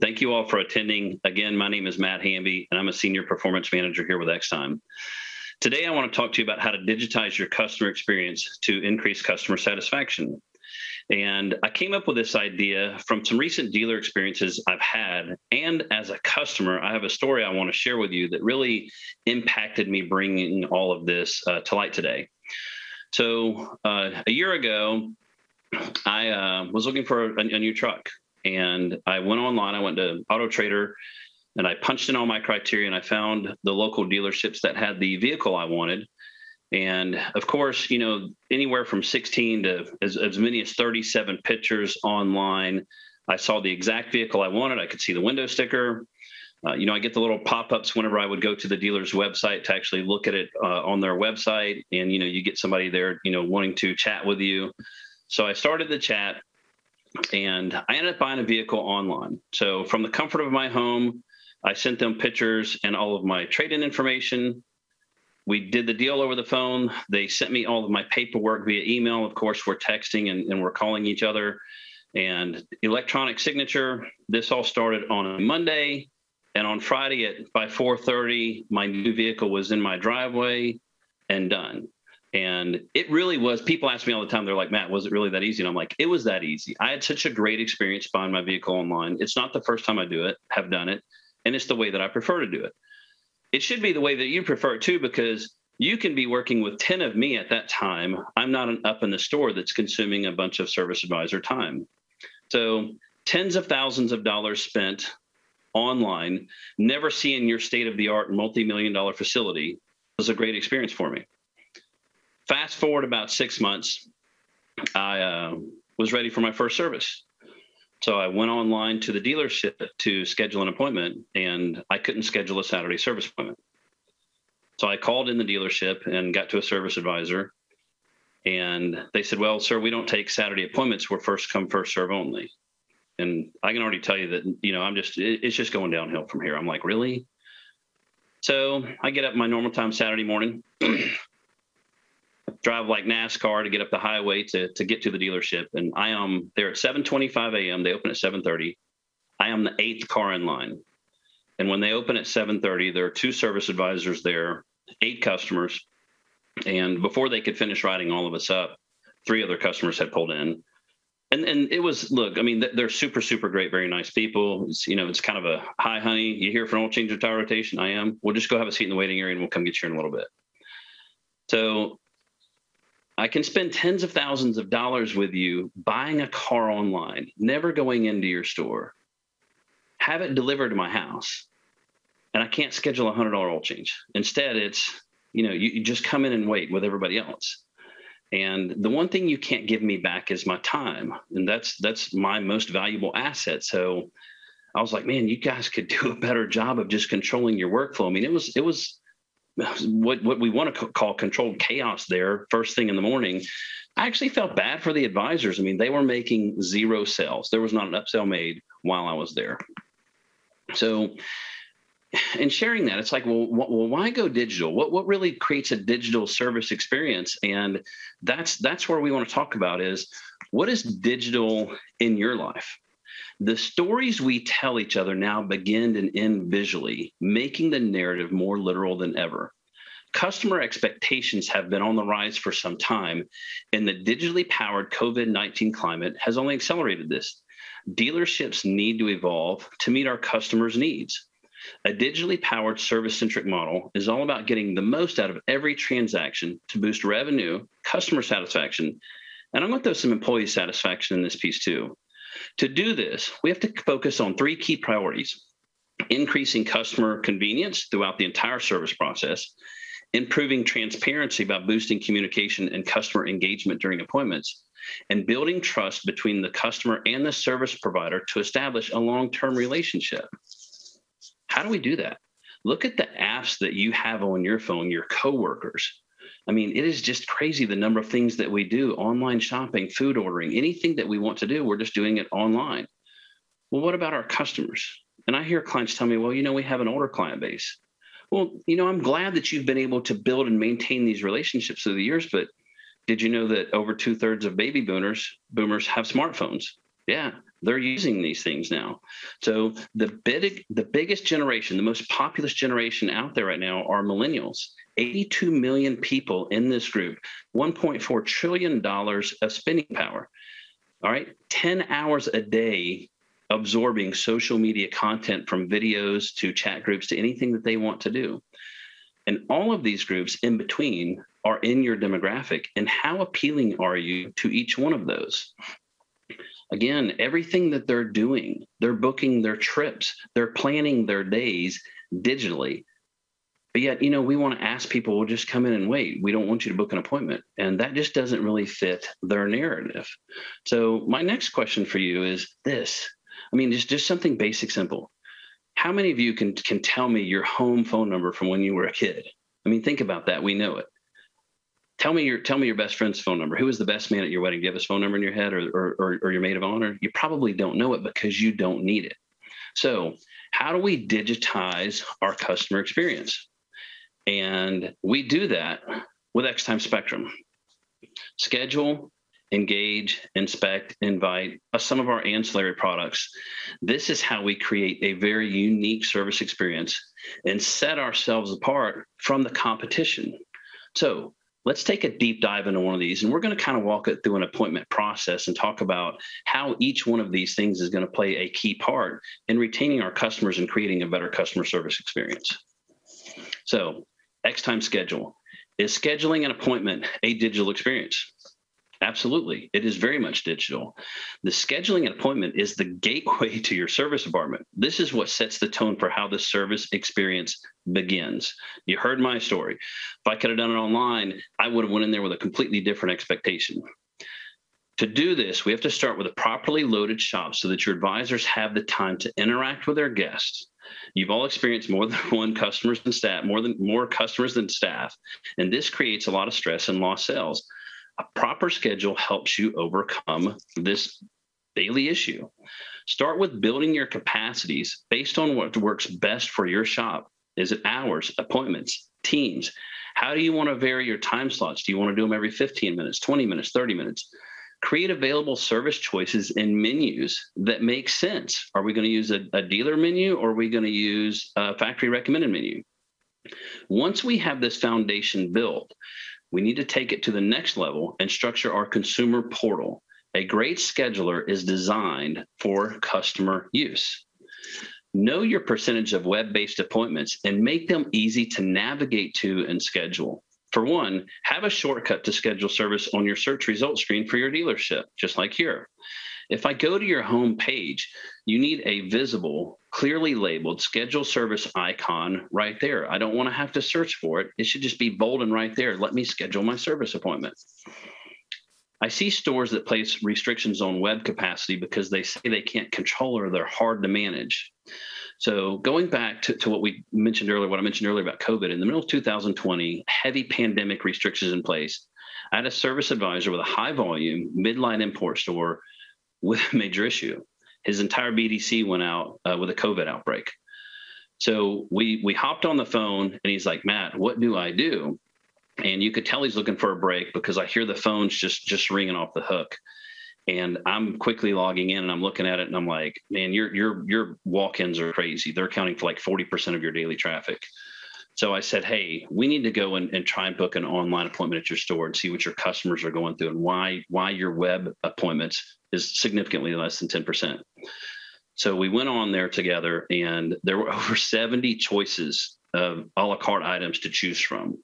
Thank you all for attending. Again, my name is Matt Hamby, and I'm a senior performance manager here with Xtime. Today, I want to talk to you about how to digitize your customer experience to increase customer satisfaction. And I came up with this idea from some recent dealer experiences I've had. And as a customer, I have a story I want to share with you that really impacted me bringing all of this uh, to light today. So, uh, a year ago, I uh, was looking for a, a new truck and I went online. I went to Auto Trader and I punched in all my criteria and I found the local dealerships that had the vehicle I wanted. And of course, you know, anywhere from 16 to as, as many as 37 pictures online. I saw the exact vehicle I wanted. I could see the window sticker. Uh, you know, I get the little pop-ups whenever I would go to the dealer's website to actually look at it uh, on their website, and you know, you get somebody there, you know, wanting to chat with you. So I started the chat, and I ended up buying a vehicle online. So from the comfort of my home, I sent them pictures and all of my trade-in information. We did the deal over the phone. They sent me all of my paperwork via email. Of course, we're texting and, and we're calling each other. And electronic signature. This all started on a Monday, and on Friday at by 4:30, my new vehicle was in my driveway and done. And it really was. People ask me all the time, they're like, Matt, was it really that easy? And I'm like, it was that easy. I had such a great experience buying my vehicle online. It's not the first time I do it, have done it, and it's the way that I prefer to do it. It should be the way that you prefer it too, because you can be working with 10 of me at that time. I'm not an up in the store that's consuming a bunch of service advisor time. So tens of thousands of dollars spent online, never seeing your state of the art multi million dollar facility was a great experience for me. Fast forward about six months, I uh, was ready for my first service. So I went online to the dealership to schedule an appointment, and I couldn't schedule a Saturday service appointment. So I called in the dealership and got to a service advisor, and they said, "Well, sir, we don't take Saturday appointments. We're first come, first serve only." And I can already tell you that you know I'm just it's just going downhill from here. I'm like, really? So I get up my normal time Saturday morning. drive like NASCAR to get up the highway to to get to the dealership. And I am there at 7:25 a.m. They open at 7:30. I am the eighth car in line. And when they open at 7:30, there are two service advisors there, eight customers, and before they could finish writing all of us up, three other customers had pulled in. And and it was look, I mean, they're super super great, very nice people. It's you know, it's kind of a hi honey, you here for an oil change or tire rotation? I am. We'll just go have a seat in the waiting area and we'll come get you in a little bit. So I can spend tens of thousands of dollars with you buying a car online, never going into your store, have it delivered to my house, and I can't schedule a hundred dollar oil change. Instead, it's you know you, you just come in and wait with everybody else. And the one thing you can't give me back is my time, and that's that's my most valuable asset. So I was like, man, you guys could do a better job of just controlling your workflow. I mean, it was it was what what we want to call controlled chaos there first thing in the morning. I actually felt bad for the advisors. I mean, they were making zero sales. There was not an upsell made while I was there. So, in sharing that, it's like, well, well, why go digital? What what really creates a digital service experience? And that's that's where we want to talk about is what is digital in your life? The stories we tell each other now begin and end visually, making the narrative more literal than ever. Customer expectations have been on the rise for some time, and the digitally powered COVID 19 climate has only accelerated this. Dealerships need to evolve to meet our customers' needs. A digitally powered service centric model is all about getting the most out of every transaction to boost revenue, customer satisfaction, and I'm going to throw some employee satisfaction in this piece too. To do this, we have to focus on three key priorities increasing customer convenience throughout the entire service process, improving transparency by boosting communication and customer engagement during appointments, and building trust between the customer and the service provider to establish a long term relationship. How do we do that? Look at the apps that you have on your phone, your coworkers. I mean, it is just crazy the number of things that we do online shopping, food ordering, anything that we want to do, we're just doing it online. Well, what about our customers? And I hear clients tell me, well, you know, we have an older client base. Well, you know, I'm glad that you've been able to build and maintain these relationships through the years, but did you know that over two thirds of baby boomers boomers have smartphones? Yeah, they're using these things now. So the big, the biggest generation, the most populous generation out there right now are millennials. 82 million people in this group, 1.4 trillion dollars of spending power. All right, 10 hours a day absorbing social media content from videos to chat groups to anything that they want to do. And all of these groups in between are in your demographic. And how appealing are you to each one of those? Again, everything that they're doing, they're booking their trips, they're planning their days digitally. But yet, you know, we want to ask people, well, just come in and wait. We don't want you to book an appointment. And that just doesn't really fit their narrative. So, my next question for you is this I mean, just, just something basic, simple. How many of you can, can tell me your home phone number from when you were a kid? I mean, think about that. We know it. Tell me your tell me your best friend's phone number. Who was the best man at your wedding? Do you have his phone number in your head or, or, or, or your maid of honor? You probably don't know it because you don't need it. So, how do we digitize our customer experience? And we do that with Xtime Spectrum. Schedule, engage, inspect, invite, uh, some of our ancillary products. This is how we create a very unique service experience and set ourselves apart from the competition. So let's take a deep dive into one of these and we're going to kind of walk it through an appointment process and talk about how each one of these things is going to play a key part in retaining our customers and creating a better customer service experience. So, Xtime schedule. Is scheduling an appointment a digital experience? Absolutely. It is very much digital. The scheduling an appointment is the gateway to your service department. This is what sets the tone for how the service experience begins. You heard my story. If I could have done it online, I would have went in there with a completely different expectation. To do this, we have to start with a properly loaded shop so that your advisors have the time to interact with their guests. You've all experienced more than one customers than staff, more than more customers than staff, and this creates a lot of stress and lost sales a proper schedule helps you overcome this daily issue. Start with building your capacities based on what works best for your shop. Is it hours, appointments, teams? How do you want to vary your time slots? Do you want to do them every 15 minutes, 20 minutes, 30 minutes? Create available service choices and menus that make sense. Are we going to use a, a dealer menu or are we going to use a factory recommended menu? Once we have this foundation built, we need to take it to the next level and structure our consumer portal. A great scheduler is designed for customer use. Know your percentage of web based appointments and make them easy to navigate to and schedule. For one, have a shortcut to schedule service on your search result screen for your dealership, just like here. If I go to your home page, you need a visible, clearly labeled schedule service icon right there. I don't want to have to search for it. It should just be bold and right there. Let me schedule my service appointment. I see stores that place restrictions on web capacity because they say they can't control or they're hard to manage. So going back to, to what we mentioned earlier, what I mentioned earlier about COVID, in the middle of 2020, heavy pandemic restrictions in place. I had a service advisor with a high volume midline import store with a major issue. His entire BDC went out uh, with a COVID outbreak. So we we hopped on the phone and he's like, Matt, what do I do? And you could tell he's looking for a break because I hear the phones just just ringing off the hook. And I'm quickly logging in and I'm looking at it and I'm like, man, your your your walk-ins are crazy. They're accounting for like 40% of your daily traffic. So I said, hey, we need to go and, and try and book an online appointment at your store and see what your customers are going through and why why your web appointments is significantly less than 10%. So we went on there together and there were over 70 choices of a la carte items to choose from.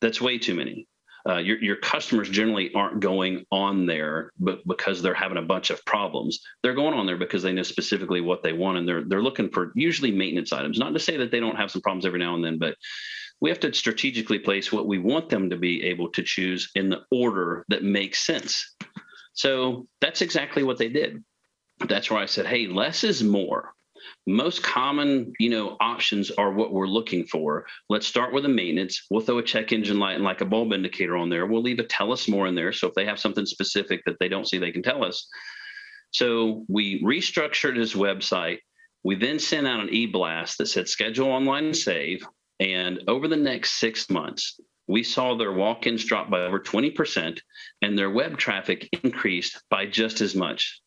That's way too many. Uh, your, your customers generally aren't going on there but because they're having a bunch of problems. They're going on there because they know specifically what they want and they're they're looking for usually maintenance items. Not to say that they don't have some problems every now and then, but we have to strategically place what we want them to be able to choose in the order that makes sense. So that's exactly what they did. That's where I said, hey, less is more. Most common, you know, options are what we're looking for. Let's start with a maintenance. We'll throw a check engine light and like a bulb indicator on there. We'll leave a tell us more in there. So if they have something specific that they don't see, they can tell us. So we restructured his website. We then sent out an e-blast that said schedule online and save. And over the next six months, we saw their walk ins drop by over 20% and their web traffic increased by just as much.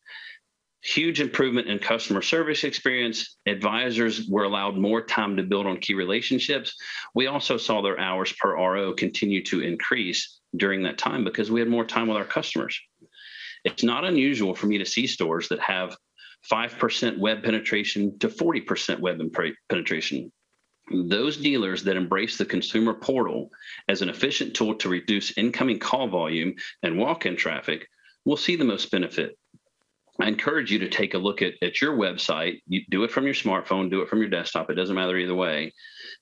Huge improvement in customer service experience. Advisors were allowed more time to build on key relationships. We also saw their hours per RO continue to increase during that time because we had more time with our customers. It's not unusual for me to see stores that have 5% web penetration to 40% web penetration. Those dealers that embrace the consumer portal as an efficient tool to reduce incoming call volume and walk in traffic will see the most benefit I encourage you to take a look at, at your website. You do it from your smartphone, do it from your desktop. It doesn't matter either way.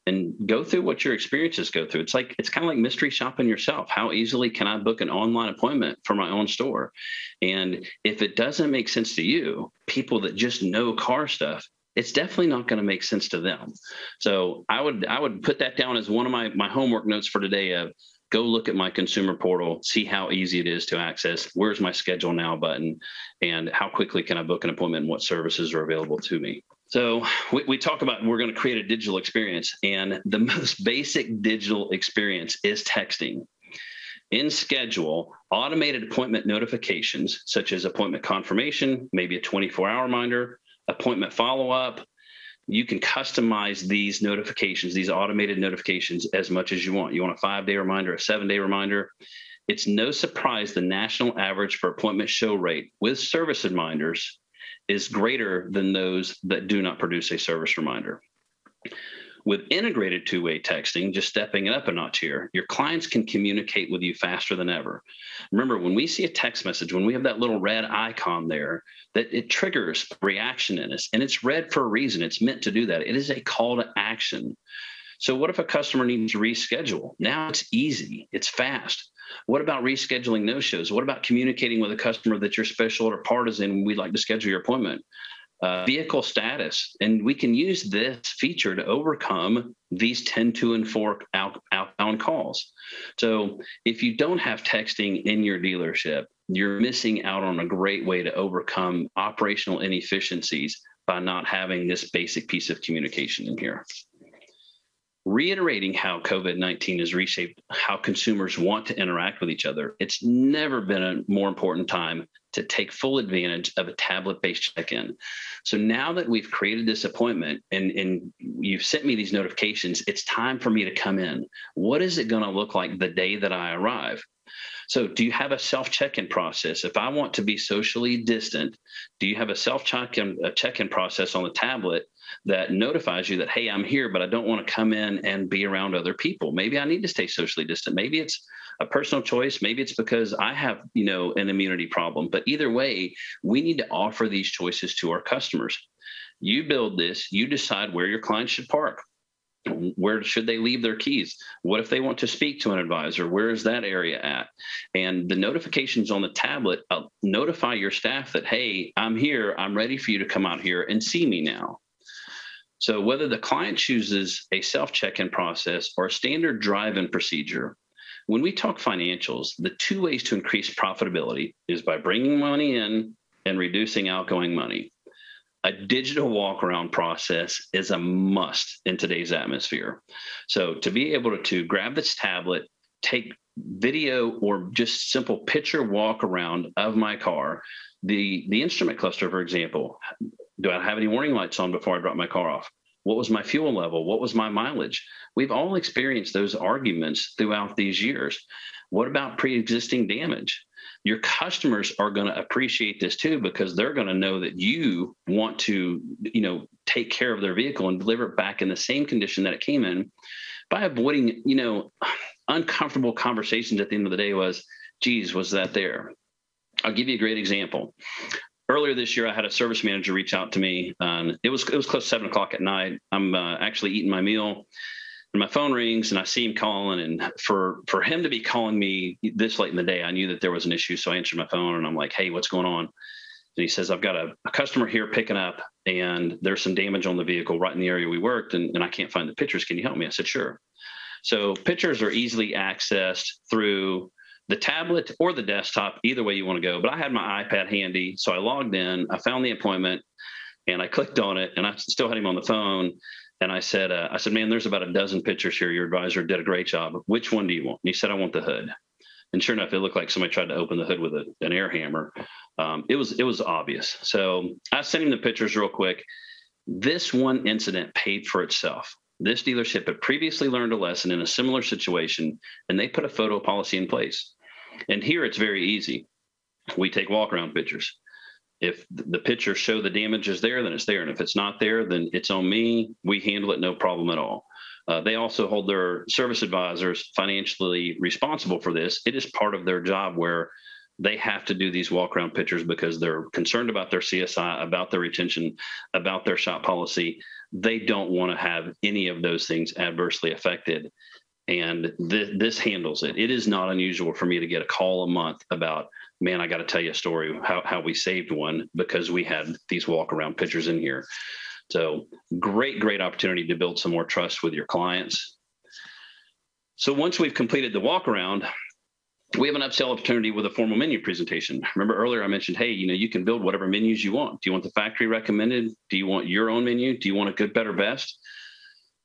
And go through what your experiences go through. It's like it's kind of like mystery shopping yourself. How easily can I book an online appointment for my own store? And if it doesn't make sense to you, people that just know car stuff, it's definitely not going to make sense to them. So I would I would put that down as one of my my homework notes for today of go look at my consumer portal, see how easy it is to access. Where's my schedule now button? And how quickly can I book an appointment and what services are available to me? So we, we talk about we're going to create a digital experience, and the most basic digital experience is texting. In schedule, automated appointment notifications, such as appointment confirmation, maybe a 24 hour reminder, appointment follow up, you can customize these notifications, these automated notifications, as much as you want. You want a five day reminder, a seven day reminder. It's no surprise the national average for appointment show rate with service reminders is greater than those that do not produce a service reminder. With integrated two way texting, just stepping it up a notch here, your clients can communicate with you faster than ever. Remember, when we see a text message, when we have that little red icon there, that it triggers reaction in us, and it's red for a reason. It's meant to do that. It is a call to action. So, what if a customer needs to reschedule? Now it's easy, it's fast. What about rescheduling no shows? What about communicating with a customer that you're special or partisan? We'd like to schedule your appointment uh, vehicle status. And we can use this feature to overcome these 10 to and 4 out, outbound calls. So if you don't have texting in your dealership, you're missing out on a great way to overcome operational inefficiencies by not having this basic piece of communication in here reiterating how COVID 19 has reshaped how consumers want to interact with each other. It's never been a more important time to take full advantage of a tablet based check in. So now that we've created this appointment and, and you've sent me these notifications, it's time for me to come in. What is it going to look like the day that I arrive? So, do you have a self check in process? If I want to be socially distant, do you have a self check in check in process on the tablet that notifies you that, hey, I'm here, but I don't want to come in and be around other people. Maybe I need to stay socially distant. Maybe it's a personal choice. Maybe it's because I have, you know, an immunity problem. But either way, we need to offer these choices to our customers. You build this, you decide where your clients should park. Where should they leave their keys? What if they want to speak to an advisor? Where is that area at? And the notifications on the tablet uh, notify your staff that, hey, I'm here. I'm ready for you to come out here and see me now. So whether the client chooses a self check-in process or a standard drive-in procedure, when we talk financials, the two ways to increase profitability is by bringing money in and reducing outgoing money. A digital walk around process is a must in today's atmosphere. So to be able to, to grab this tablet, take video or just simple picture walk around of my car, the the instrument cluster, for example, do I have any warning lights on before I drop my car off? What was my fuel level? What was my mileage? We've all experienced those arguments throughout these years. What about pre existing damage? Your customers are going to appreciate this too because they're going to know that you want to, you know, take care of their vehicle and deliver it back in the same condition that it came in by avoiding, you know, uncomfortable conversations at the end of the day was, geez, was that there? I'll give you a great example earlier this year, I had a service manager reach out to me. Um, it was it was close to seven o'clock at night. I'm uh, actually eating my meal, and my phone rings, and I see him calling. And for for him to be calling me this late in the day, I knew that there was an issue. So I answered my phone, and I'm like, "Hey, what's going on?" And he says, "I've got a, a customer here picking up, and there's some damage on the vehicle right in the area we worked, and, and I can't find the pictures. Can you help me?" I said, "Sure." So pictures are easily accessed through the tablet or the desktop, either way you want to go. But I had my iPad handy, so I logged in, I found the appointment, and I clicked on it, and I still had him on the phone. And I said, uh, I said, man, there's about a dozen pictures here. Your advisor did a great job. Which one do you want? And he said, I want the hood. And sure enough, it looked like somebody tried to open the hood with a, an air hammer. Um, it was it was obvious. So I sent him the pictures real quick. This one incident paid for itself. This dealership had previously learned a lesson in a similar situation, and they put a photo policy in place. And here it's very easy. We take walk around pictures. If the pictures show the damage is there, then it's there. And if it's not there, then it's on me. We handle it no problem at all. Uh, they also hold their service advisors financially responsible for this. It is part of their job where they have to do these walk around pictures because they're concerned about their CSI, about their retention, about their shop policy. They don't want to have any of those things adversely affected. And th- this handles it. It is not unusual for me to get a call a month about, man, I got to tell you a story how, how we saved one because we had these walk around pictures in here. So great, great opportunity to build some more trust with your clients. So once we've completed the walk around, we have an upsell opportunity with a formal menu presentation. Remember earlier I mentioned, hey, you know, you can build whatever menus you want. Do you want the factory recommended? Do you want your own menu? Do you want a good, better, best?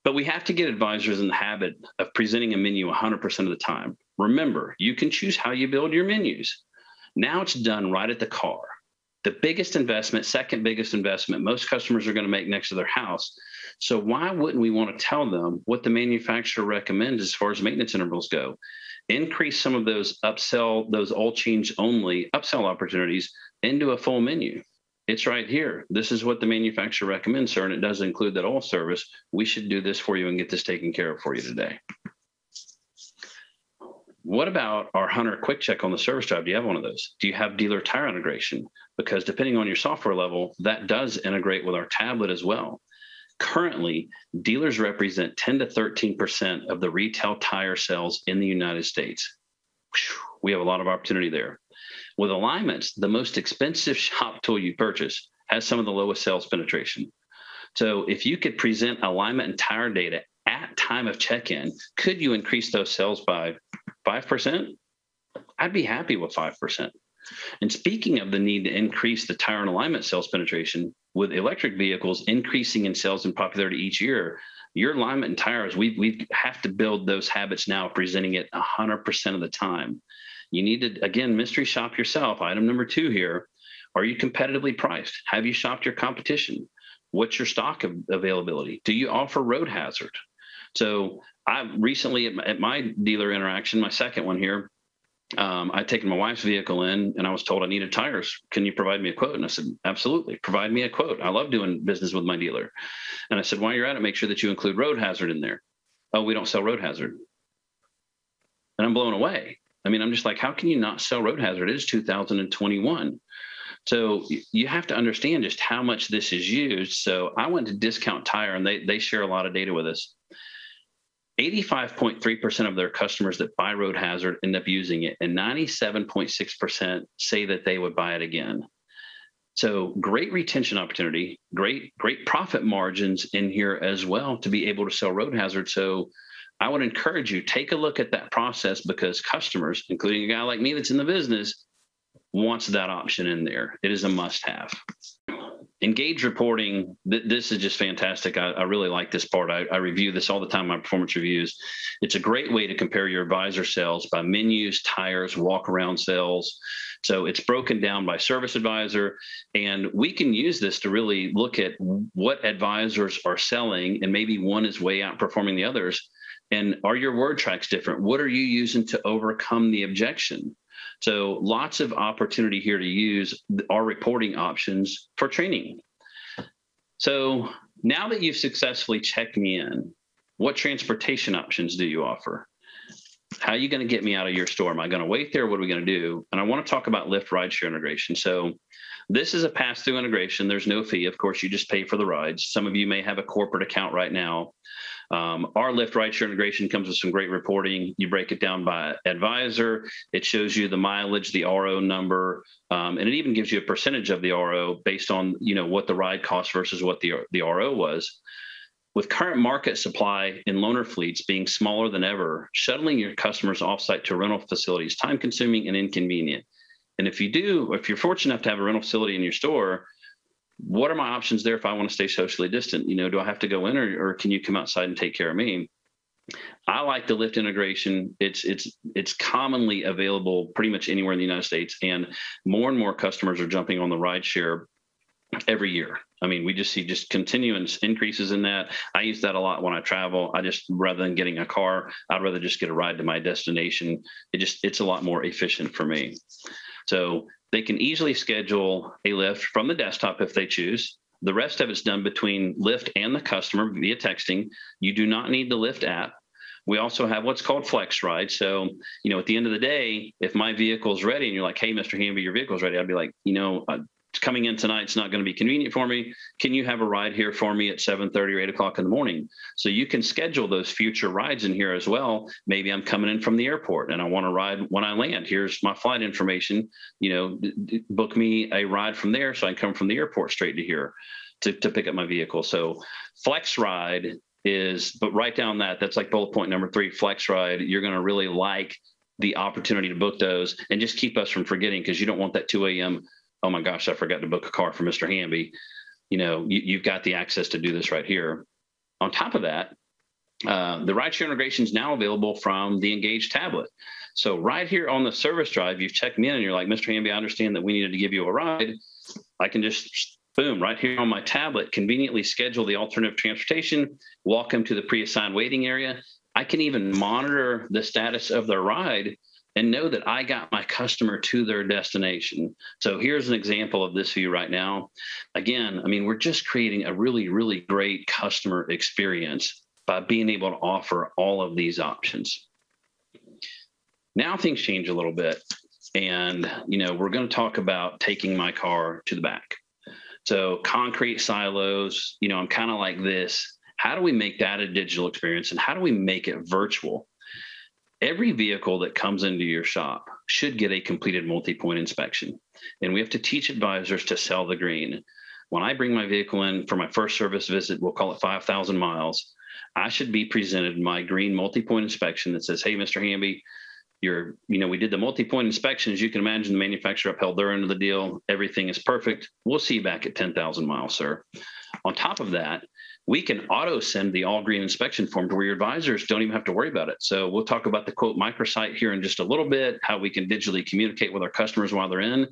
But we have to get advisors in the habit of presenting a menu 100% of the time. Remember, you can choose how you build your menus. Now it's done right at the car. The biggest investment, second biggest investment most customers are going to make next to their house. So why wouldn't we want to tell them what the manufacturer recommends as far as maintenance intervals go? increase some of those upsell, those all change only upsell opportunities into a full menu. It's right here. This is what the manufacturer recommends, sir, and it does include that all service. We should do this for you and get this taken care of for you today. What about our Hunter Quick Check on the service drive? Do you have one of those? Do you have dealer tire integration? Because depending on your software level, that does integrate with our tablet as well. Currently, dealers represent 10 to 13% of the retail tire sales in the United States. We have a lot of opportunity there. With alignments, the most expensive shop tool you purchase has some of the lowest sales penetration. So if you could present alignment and tire data at time of check-in, could you increase those sales by 5%? I'd be happy with 5%. And speaking of the need to increase the tire and alignment sales penetration, with electric vehicles increasing in sales and popularity each year, your alignment and tires, we we have to build those habits now, presenting it 100% of the time. You need to again mystery shop yourself. Item number two here: Are you competitively priced? Have you shopped your competition? What's your stock availability? Do you offer road hazard? So I recently at my, at my dealer interaction, my second one here, um, I'd taken my wife's vehicle in and I was told I needed tires. Can you provide me a quote? And I said, absolutely. Provide me a quote. I love doing business with my dealer. And I said, while you're at it, make sure that you include road hazard in there. Oh, we don't sell road hazard. And I'm blown away. I mean, I'm just like, how can you not sell road hazard? It is 2021. So you have to understand just how much this is used. So I went to Discount Tire and they, they share a lot of data with us. 85.3% of their customers that buy road hazard end up using it, and 97.6% say that they would buy it again. So great retention opportunity, great, great profit margins in here as well to be able to sell road hazard. So I would encourage you, take a look at that process because customers, including a guy like me that's in the business, wants that option in there. It is a must have engage reporting th- this is just fantastic. I, I really like this part. I, I, review this all the time my performance reviews. It's a great way to compare your advisor sales by menus tires walk around sales so it's broken down by service advisor and we can use this to really look at what advisors are selling and maybe one is way outperforming the others. And are your word tracks different? What are you using to overcome the objection so lots of opportunity here to use our reporting options for training. So now that you've successfully checked me in, what transportation options do you offer? How are you going to get me out of your store? Am I going to wait there? What are we going to do? And I want to talk about Lyft rideshare integration. So this is a pass-through integration. There's no fee. Of course, you just pay for the rides. Some of you may have a corporate account right now. Um, our Lyft rideshare integration comes with some great reporting. You break it down by advisor. It shows you the mileage, the RO number, um, and it even gives you a percentage of the RO based on you know what the ride cost versus what the the RO was. With current market supply in loaner fleets being smaller than ever, shuttling your customers offsite to rental facilities time consuming and inconvenient. And if you do, if you're fortunate enough to have a rental facility in your store, what are my options there if I want to stay socially distant? You know, do I have to go in or, or can you come outside and take care of me? I like the Lyft integration. It's it's it's commonly available pretty much anywhere in the United States, and more and more customers are jumping on the rideshare every year. I mean, we just see just continuous increases in that. I use that a lot when I travel. I just rather than getting a car, I'd rather just get a ride to my destination. It just it's a lot more efficient for me. So they can easily schedule a Lyft from the desktop if they choose. The rest of it's done between Lyft and the customer via texting. You do not need the Lyft app. We also have what's called Flex Ride. So, you know, at the end of the day, if my vehicle is ready and you're like, hey, Mr. Hamby, your vehicle's ready, I'd be like, you know, uh, coming in tonight it's not going to be convenient for me. Can you have a ride here for me at 7.30 or 8 o'clock in the morning? So you can schedule those future rides in here as well. Maybe i'm coming in from the airport and i want to ride when i land. Here's my flight information. You know d- d- book me a ride from there so i can come from the airport straight to here to, to pick up my vehicle. So flex ride is but write down that. That's like bullet point number three flex ride. You're going to really like the opportunity to book those and just keep us from forgetting because you don't want that 2 a.m oh my gosh, I forgot to book a car for Mr. Hamby. You know, you, you've got the access to do this right here. On top of that, uh, the rideshare integration is now available from the Engage tablet. So right here on the service drive, you've checked me in and you're like, Mr. Hamby, I understand that we needed to give you a ride. I can just boom, right here on my tablet, conveniently schedule the alternative transportation, walk them to the pre-assigned waiting area. I can even monitor the status of their ride and know that I got my customer to their destination. So here's an example of this view right now. Again, I mean, we're just creating a really, really great customer experience by being able to offer all of these options. Now things change a little bit. And, you know, we're going to talk about taking my car to the back. So concrete silos, you know, I'm kind of like this. How do we make that a digital experience and how do we make it virtual? Every vehicle that comes into your shop should get a completed multi-point inspection. And we have to teach advisors to sell the green. When i bring my vehicle in for my first service visit we'll call it 5000 miles i should be presented my green multi-point inspection that says hey mr hamby you're you know we did the multi-point inspections. You can imagine the manufacturer upheld their end of the deal. Everything is perfect. We'll see you back at 10000 miles sir. On top of that we can auto send the all green inspection form to where your advisors don't even have to worry about it. So we'll talk about the quote microsite here in just a little bit, how we can digitally communicate with our customers while they're in.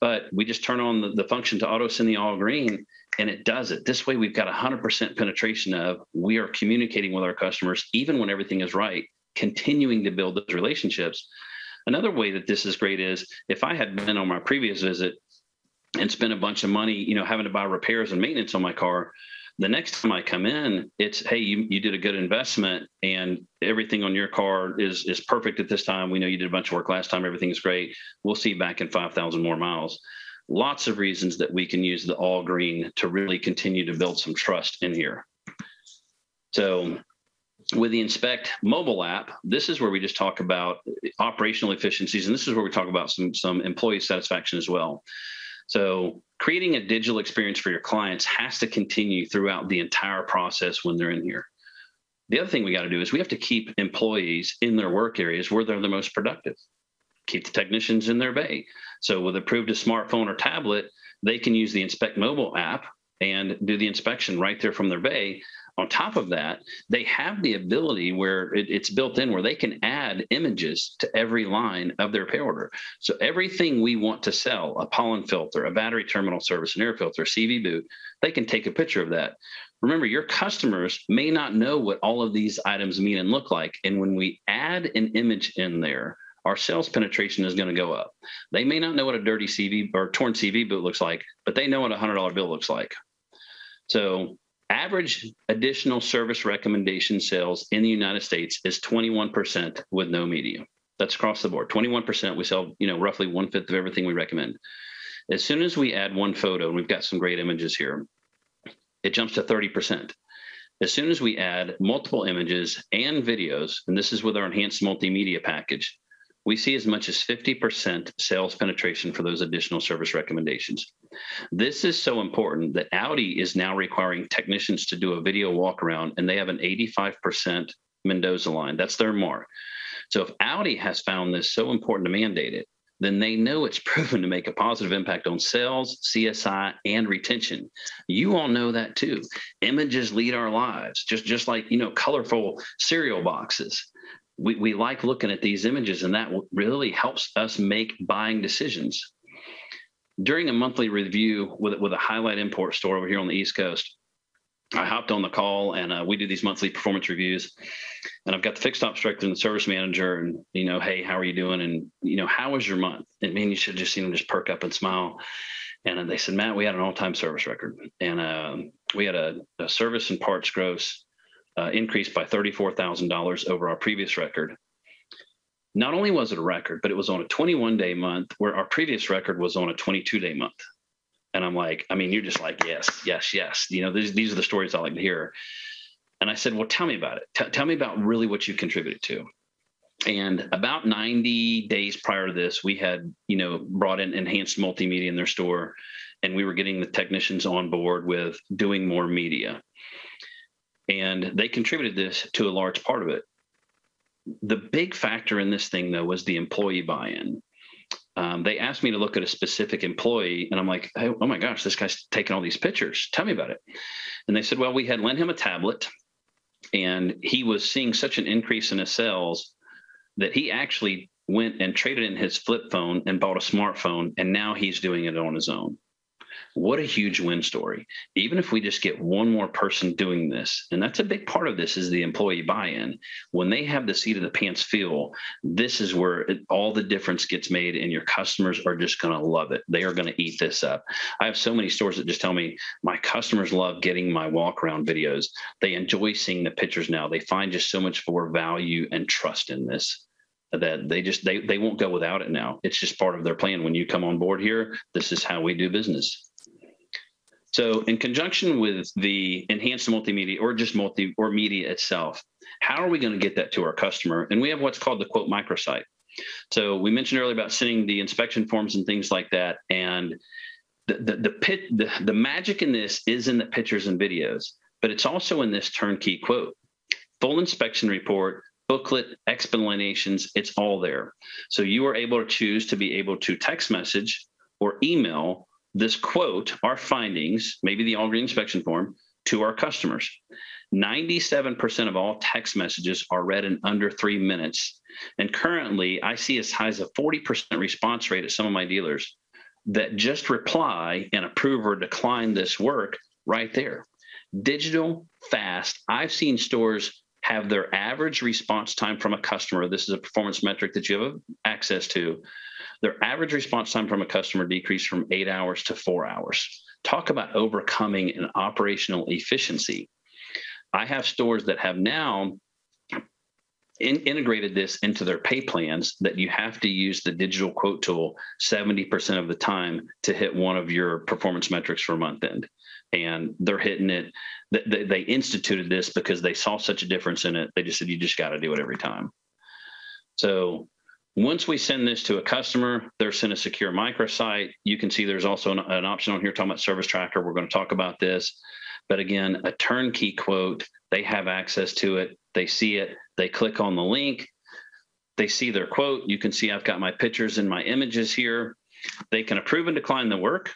But we just turn on the, the function to auto send the all green and it does it. This way we've got 100% penetration of we are communicating with our customers even when everything is right, continuing to build those relationships. Another way that this is great is if I had been on my previous visit and spent a bunch of money, you know, having to buy repairs and maintenance on my car, the next time I come in, it's hey, you, you did a good investment and everything on your car is is perfect at this time. We know you did a bunch of work last time, everything's great. We'll see you back in 5,000 more miles. Lots of reasons that we can use the all green to really continue to build some trust in here. So with the inspect mobile app this is where we just talk about operational efficiencies and this is where we talk about some some employee satisfaction as well so creating a digital experience for your clients has to continue throughout the entire process when they're in here. The other thing we got to do is we have to keep employees in their work areas where they're the most productive. Keep the technicians in their bay. So with approved a smartphone or tablet, they can use the Inspect Mobile app and do the inspection right there from their bay on top of that, they have the ability where it, it's built in where they can add images to every line of their pay order. So everything we want to sell, a pollen filter, a battery terminal service, an air filter, CV boot, they can take a picture of that. Remember, your customers may not know what all of these items mean and look like. And when we add an image in there, our sales penetration is going to go up. They may not know what a dirty CV or torn CV boot looks like, but they know what a $100 bill looks like. So Average additional service recommendation sales in the United States is 21% with no media. That's across the board. 21%. We sell, you know, roughly one fifth of everything we recommend. As soon as we add one photo, and we've got some great images here, it jumps to 30%. As soon as we add multiple images and videos, and this is with our enhanced multimedia package, we see as much as 50% sales penetration for those additional service recommendations. This is so important that Audi is now requiring technicians to do a video walk around, and they have an 85% Mendoza line. That's their mark. So if Audi has found this so important to mandate it, then they know it's proven to make a positive impact on sales, CSI, and retention. You all know that too. Images lead our lives, just just like you know, colorful cereal boxes. We, we like looking at these images, and that really helps us make buying decisions. During a monthly review with, with a highlight import store over here on the East Coast, I hopped on the call and uh, we do these monthly performance reviews. And I've got the fixed ops director and the service manager, and you know, hey, how are you doing? And you know, how was your month? And man, you should have just seen them just perk up and smile. And they said, Matt, we had an all-time service record, and uh, we had a, a, service and parts gross uh, increased by thirty-four thousand dollars over our previous record. Not only was it a record, but it was on a 21-day month, where our previous record was on a 22-day month. And I'm like, I mean, you're just like, yes, yes, yes. You know, these, these are the stories I like to hear. And I said, well, tell me about it. T- tell me about really what you contributed to. And about 90 days prior to this, we had, you know, brought in enhanced multimedia in their store, and we were getting the technicians on board with doing more media. And they contributed this to a large part of it. The big factor in this thing, though, was the employee buy in um, they asked me to look at a specific employee, and I'm like, hey, oh my gosh, this guy's taking all these pictures. Tell me about it. And they said, well, we had lent him a tablet, and he was seeing such an increase in his sales that he actually went and traded in his flip phone and bought a smartphone, and now he's doing it on his own. What a huge win story. Even if we just get one more person doing this, and that's a big part of this is the employee buy-in. When they have the seat of the pants feel, this is where it, all the difference gets made and your customers are just going to love it. They are going to eat this up. I have so many stores that just tell me my customers love getting my walk around videos. They enjoy seeing the pictures now. They find just so much more value and trust in this that they just they they won't go without it now. It's just part of their plan. When you come on board here, this is how we do business. So in conjunction with the enhanced multimedia or just multi or media itself, how are we going to get that to our customer? And we have what's called the quote microsite. So we mentioned earlier about sending the inspection forms and things like that. And the the the, pit, the, the magic in this is in the pictures and videos, but it's also in this turnkey quote. Full inspection report, booklet, explanations, it's all there. So you are able to choose to be able to text message or email this quote our findings, maybe the all green inspection form, to our customers. 97% of all text messages are read in under three minutes. And currently, I see as high as a 40% response rate at some of my dealers that just reply and approve or decline this work right there. Digital, fast. I've seen stores have their average response time from a customer. This is a performance metric that you have access to their average response time from a customer decreased from eight hours to four hours. Talk about overcoming an operational efficiency. I have stores that have now in, integrated this into their pay plans that you have to use the digital quote tool 70% of the time to hit one of your performance metrics for month end. And they're hitting it. They, they instituted this because they saw such a difference in it. They just said, you just got to do it every time. So once we send this to a customer, they're sent a secure microsite. You can see there's also an, an option on here talking about service tracker. We're going to talk about this. But again, a turnkey quote, they have access to it. They see it. They click on the link. They see their quote. You can see I've got my pictures and my images here. They can approve and decline the work.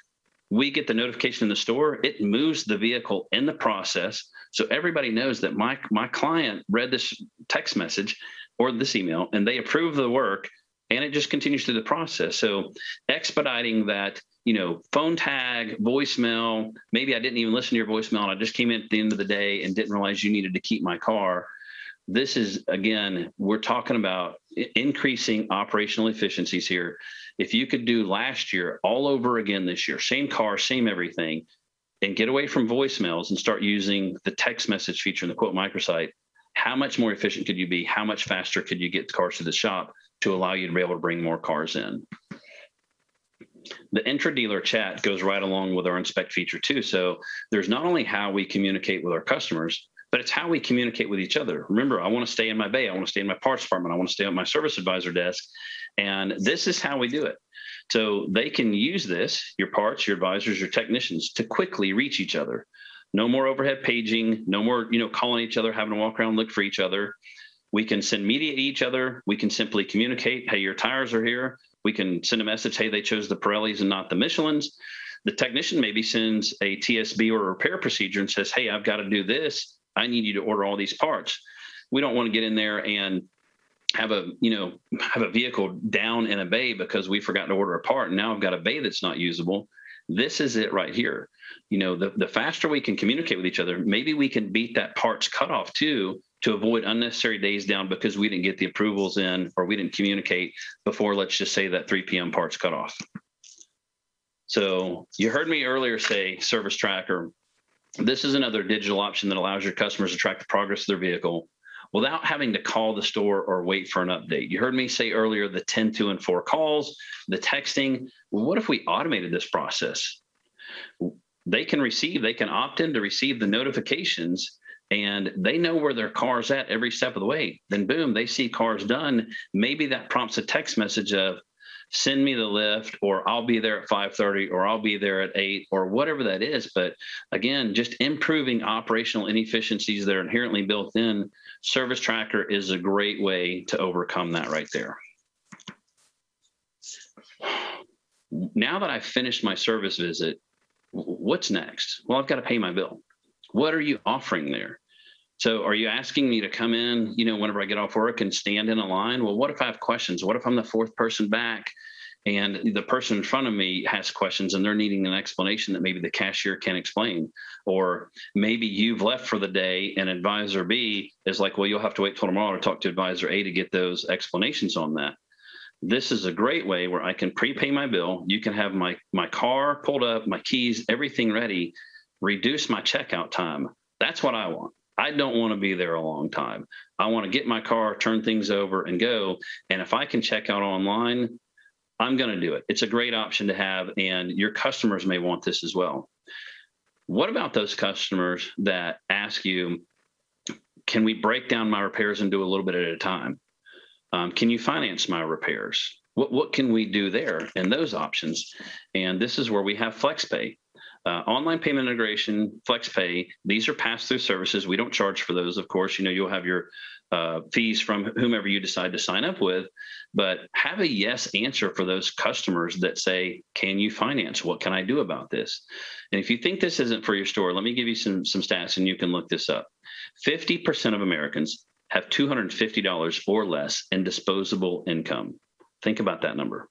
We get the notification in the store. It moves the vehicle in the process. So everybody knows that my, my client read this text message or this email and they approve the work and it just continues through the process. So expediting that, you know, phone tag, voicemail, maybe I didn't even listen to your voicemail and I just came in at the end of the day and didn't realize you needed to keep my car. This is again, we're talking about increasing operational efficiencies here. If you could do last year all over again this year, same car, same everything, and get away from voicemails and start using the text message feature in the quote microsite, how much more efficient could you be? How much faster could you get cars to the shop to allow you to be able to bring more cars in? The intra dealer chat goes right along with our inspect feature too. So there's not only how we communicate with our customers, but it's how we communicate with each other. Remember, I want to stay in my bay, I want to stay in my parts department, I want to stay at my service advisor desk. And this is how we do it. So they can use this, your parts, your advisors, your technicians, to quickly reach each other. No more overhead paging, no more, you know, calling each other, having to walk around, look for each other. We can send media to each other. We can simply communicate, hey, your tires are here. We can send a message, hey, they chose the Pirellis and not the Michelins. The technician maybe sends a TSB or a repair procedure and says, hey, I've got to do this. I need you to order all these parts. We don't want to get in there and have a you know have a vehicle down in a bay because we forgot to order a part and now I've got a bay that's not usable. This is it right here. You know, the, the faster we can communicate with each other, maybe we can beat that parts cutoff too to avoid unnecessary days down because we didn't get the approvals in or we didn't communicate before, let's just say that 3 p.m. parts cutoff. So you heard me earlier say service tracker. This is another digital option that allows your customers to track the progress of their vehicle without having to call the store or wait for an update. You heard me say earlier the 10, 2, and 4 calls, the texting. Well, what if we automated this process? They can receive, they can opt in to receive the notifications and they know where their car's at every step of the way. Then boom, they see cars done. Maybe that prompts a text message of send me the Lyft or I'll be there at 5:30 or I'll be there at 8 or whatever that is, but again, just improving operational inefficiencies that are inherently built in. Service Tracker is a great way to overcome that right there. Now that I've finished my service visit, what's next? Well, I've got to pay my bill. What are you offering there? So are you asking me to come in, you know, whenever I get off work and stand in a line? Well, what if I have questions? What if I'm the fourth person back and the person in front of me has questions and they're needing an explanation that maybe the cashier can't explain? Or maybe you've left for the day and advisor B is like, well, you'll have to wait till tomorrow to talk to advisor A to get those explanations on that. This is a great way where I can prepay my bill. You can have my my car pulled up, my keys, everything ready, reduce my checkout time. That's what I want. I don't want to be there a long time. I want to get my car, turn things over, and go. And if I can check out online, I'm going to do it. It's a great option to have, and your customers may want this as well. What about those customers that ask you, can we break down my repairs and do a little bit at a time? Um, can you finance my repairs? What, what can we do there and those options? And this is where we have FlexPay. Uh, online payment integration, FlexPay, these are pass-through services. We don't charge for those, of course. You know, you'll have your uh, fees from whomever you decide to sign up with, but have a yes answer for those customers that say, "Can you finance? What can I do about this?" And if you think this isn't for your store, let me give you some some stats, and you can look this up. Fifty percent of Americans have two hundred and fifty dollars or less in disposable income. Think about that number.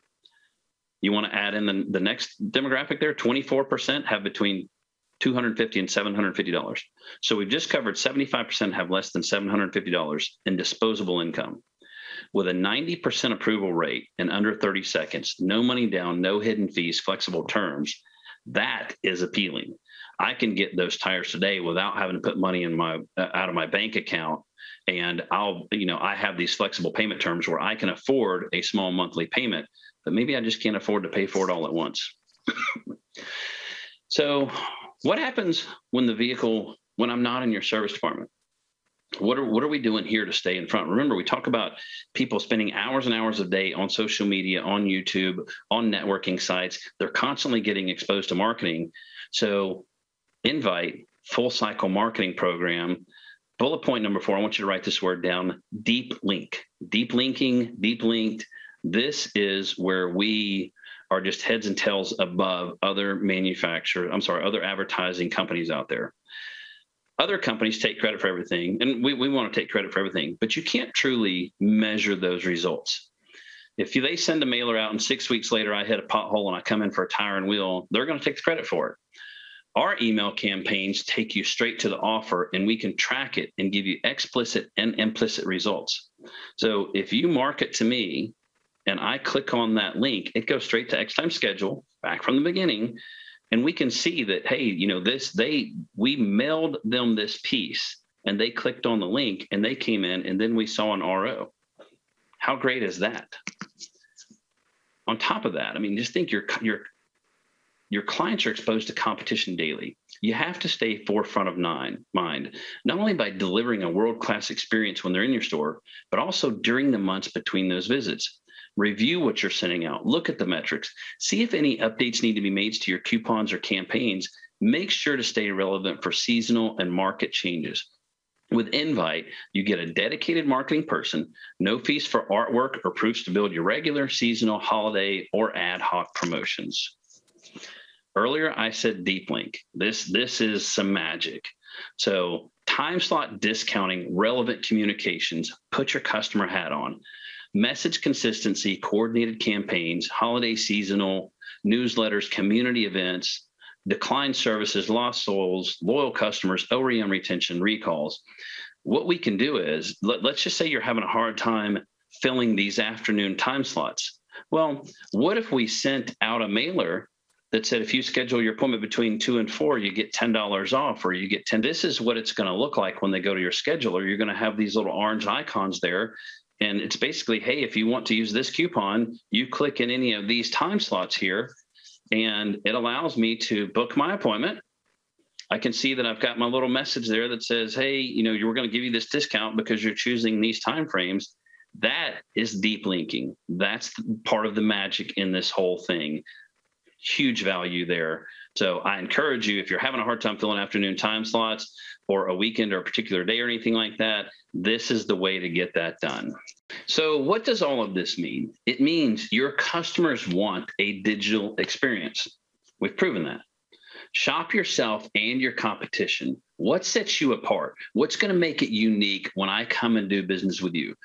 You want to add in the, the next demographic there 24% have between 250 and 750 dollars. So we've just covered 75% have less than 750 dollars in disposable income. With a 90% approval rate in under 30 seconds, no money down, no hidden fees, flexible terms, that is appealing. I can get those tires today without having to put money in my uh, out of my bank account and I'll you know I have these flexible payment terms where I can afford a small monthly payment but maybe I just can't afford to pay for it all at once. so, what happens when the vehicle, when I'm not in your service department? What are what are we doing here to stay in front? Remember, we talk about people spending hours and hours a day on social media, on YouTube, on networking sites. They're constantly getting exposed to marketing. So, invite full cycle marketing program. Bullet point number four. I want you to write this word down: deep link. Deep linking, deep linked this is where we are just heads and tails above other manufacturers, I'm sorry, other advertising companies out there. Other companies take credit for everything, and we, we want to take credit for everything, but you can't truly measure those results. If they send a mailer out and six weeks later I hit a pothole and I come in for a tire and wheel, they're going to take the credit for it. Our email campaigns take you straight to the offer and we can track it and give you explicit and implicit results. So if you market to me and I click on that link, it goes straight to Xtime schedule back from the beginning. And we can see that, hey, you know, this, they, we mailed them this piece and they clicked on the link and they came in and then we saw an RO. How great is that? On top of that, I mean, just think your, your, your clients are exposed to competition daily. You have to stay forefront of nine, mind, not only by delivering a world class experience when they're in your store, but also during the months between those visits review what you're sending out, look at the metrics, see if any updates need to be made to your coupons or campaigns. Make sure to stay relevant for seasonal and market changes. With Invite, you get a dedicated marketing person, no fees for artwork or proofs to build your regular, seasonal, holiday, or ad hoc promotions. Earlier, I said deep link. This, this is some magic. So time slot discounting, relevant communications, put your customer hat on. Message consistency, coordinated campaigns, holiday seasonal, newsletters, community events, declined services, lost souls, loyal customers, OEM retention, recalls. What we can do is let, let's just say you're having a hard time filling these afternoon time slots. Well, what if we sent out a mailer that said if you schedule your appointment between two and four, you get ten dollars off, or you get ten. This is what it's going to look like when they go to your scheduler. You're going to have these little orange icons there, and it's basically, hey, if you want to use this coupon, you click in any of these time slots here, and it allows me to book my appointment. I can see that I've got my little message there that says, hey, you know, we're going to give you this discount because you're choosing these time frames. That is deep linking. That's part of the magic in this whole thing huge value there. So I encourage you, if you're having a hard time filling afternoon time slots or a weekend or a particular day or anything like that, this is the way to get that done. So, what does all of this mean? It means your customers want a digital experience. We've proven that. Shop yourself and your competition. What sets you apart? What's going to make it unique when I come and do business with you?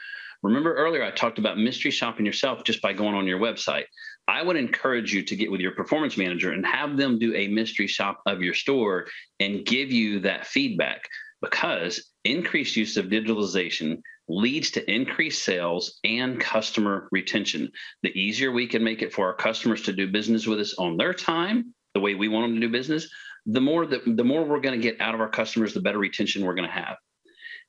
Remember earlier, I talked about mystery shopping yourself just by going on your website. I would encourage you to get with your performance manager and have them do a mystery shop of your store and give you that feedback because increased use of digitalization leads to increased sales and customer retention. The easier we can make it for our customers to do business with us on their time, the way we want them to do business, the more that the more we're going to get out of our customers, the better retention we're going to have.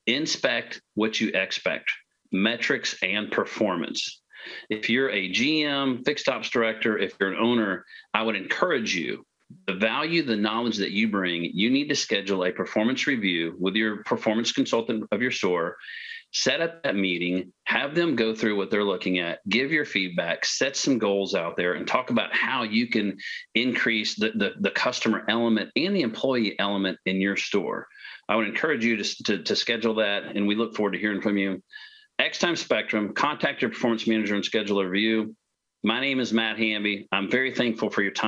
Inspect what you expect, metrics and performance. If you're a GM, fixed ops director, if you're an owner, I would encourage you the value, the knowledge that you bring, you need to schedule a performance review with your performance consultant of your store. Set up that meeting, have them go through what they're looking at, give your feedback, set some goals out there, and talk about how you can increase the, the, the customer element and the employee element in your store. I would encourage you to, to, to schedule that, and we look forward to hearing from you. Xtime Spectrum, contact your performance manager and schedule a review. My name is Matt Hamby. I'm very thankful for your time.